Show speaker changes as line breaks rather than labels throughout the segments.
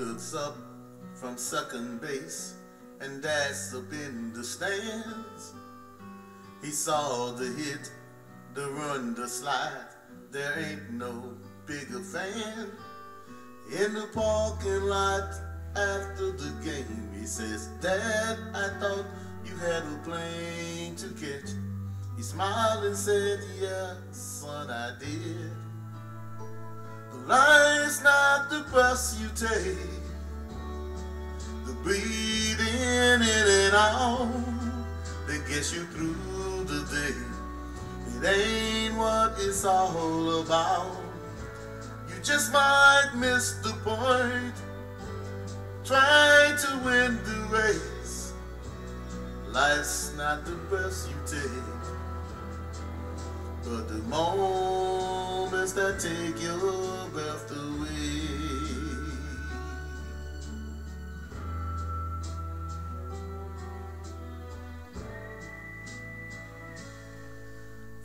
looks up from second base and dashed up in the stands. He saw the hit, the run, the slide. There ain't no bigger fan. In the parking lot after the game, he says, Dad, I thought you had a plane to catch. He smiled and said, Yeah, son, I did. But life's not the bus you take. Breathing in and out that gets you through the day. It ain't what it's all about. You just might miss the point. Trying to win the race. Life's not the best you take. But the moments that take your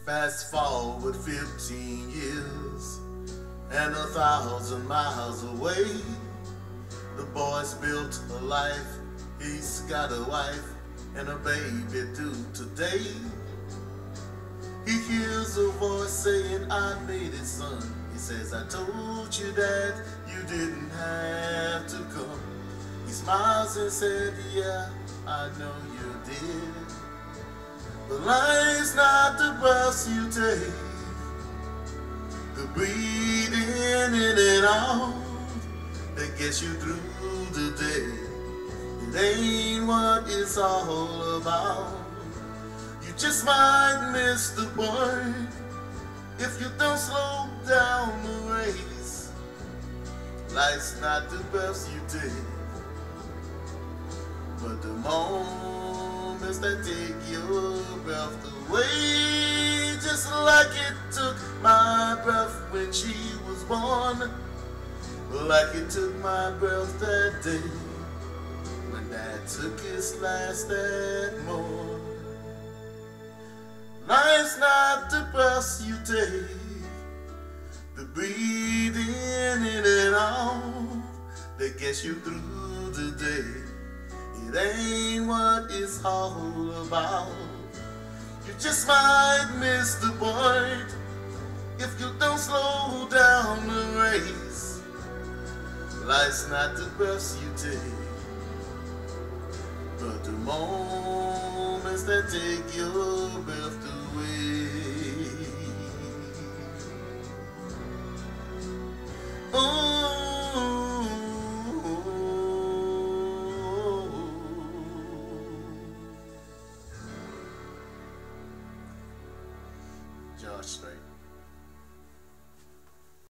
Fast forward 15 years and a thousand miles away. The boy's built a life, he's got a wife and a baby due today. He hears a voice saying, I made it, son. He says, I told you that you didn't have to come. He smiles and said, Yeah, I know you did. But life's not the bus you take. The breathing in and out that gets you through the day. It ain't what it's all about. You just might miss the point if you don't slow down the race. Life's not the best you take, but the that take your breath away, just like it took my breath when she was born, like it took my breath that day when Dad took his last that morn. Life's not the bus you take, the breathing in and out that gets you through the day. It ain't what it's all about. You just might miss the point if you don't slow down the race. Life's not the bus you take, but the moments that take your breath George Strait.